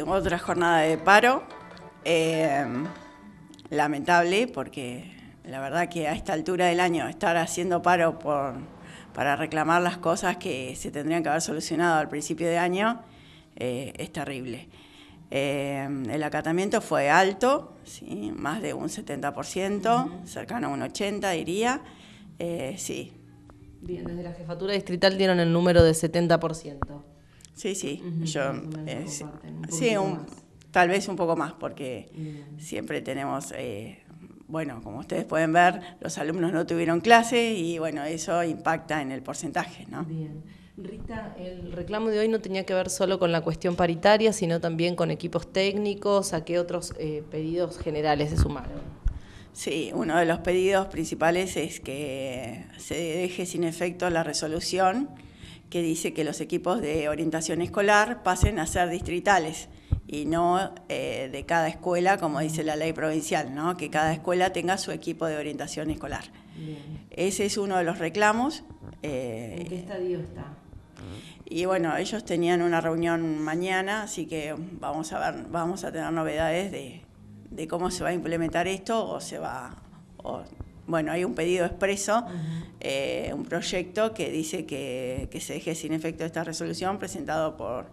Otra jornada de paro, eh, lamentable porque la verdad que a esta altura del año estar haciendo paro por, para reclamar las cosas que se tendrían que haber solucionado al principio de año eh, es terrible. Eh, el acatamiento fue alto, ¿sí? más de un 70%, cercano a un 80% diría, sí. Bien, desde la jefatura distrital dieron el número de 70%. Sí, sí, yo eh, sí, tal vez un poco más, porque siempre tenemos, eh, bueno, como ustedes pueden ver, los alumnos no tuvieron clase y bueno, eso impacta en el porcentaje, ¿no? Bien. Rita, el reclamo de hoy no tenía que ver solo con la cuestión paritaria, sino también con equipos técnicos, ¿a qué otros eh, pedidos generales se sumaron? Sí, uno de los pedidos principales es que se deje sin efecto la resolución que dice que los equipos de orientación escolar pasen a ser distritales y no eh, de cada escuela, como dice la ley provincial, ¿no? que cada escuela tenga su equipo de orientación escolar. Ese es uno de los reclamos. Eh, ¿En qué estadio está? Y bueno, ellos tenían una reunión mañana, así que vamos a ver, vamos a tener novedades de, de cómo se va a implementar esto o se va bueno, hay un pedido expreso, eh, un proyecto que dice que, se deje sin efecto esta resolución presentado por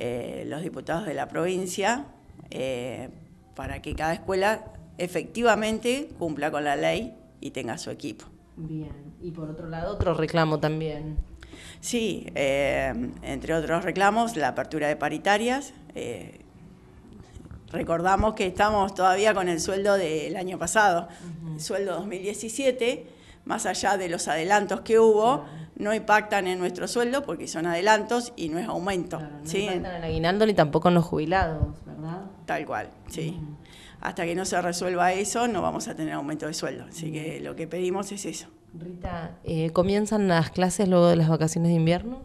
eh, los diputados de la provincia eh, para que cada escuela efectivamente cumpla con la ley y tenga su equipo. Bien, y por otro lado otro reclamo también. Sí, entre otros reclamos, la apertura de paritarias. Recordamos que estamos todavía con el sueldo del año pasado, el sueldo 2017, más allá de los adelantos que hubo, no impactan en nuestro sueldo porque son adelantos y no es aumento. no impactan en aguinaldo ni tampoco en los jubilados, ¿verdad? Tal cual, sí. Hasta que no se resuelva eso, no vamos a tener aumento de sueldo. Así que lo que pedimos es eso. Rita, eh, ¿comienzan las clases luego de las vacaciones de invierno?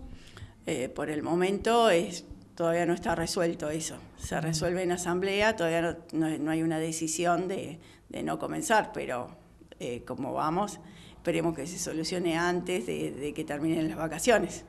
Eh, por el momento es todavía no está resuelto eso. Se resuelve en asamblea, todavía no, hay una decisión de, no comenzar, pero eh, como vamos, esperemos que se solucione antes de que terminen las vacaciones.